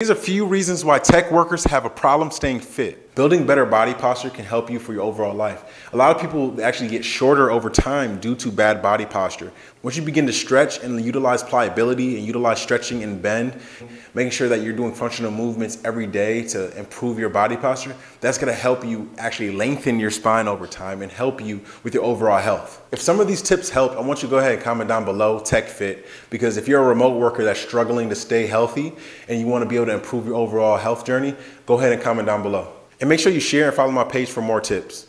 Here's a few reasons why tech workers have a problem staying fit. Building better body posture can help you for your overall life. A lot of people actually get shorter over time due to bad body posture. Once you begin to stretch and utilize pliability and utilize stretching and bend, making sure that you're doing functional movements every day to improve your body posture, that's gonna help you actually lengthen your spine over time and help you with your overall health. If some of these tips help, I want you to go ahead and comment down below tech fit because if you're a remote worker that's struggling to stay healthy and you wanna be able to improve your overall health journey, go ahead and comment down below. And make sure you share and follow my page for more tips.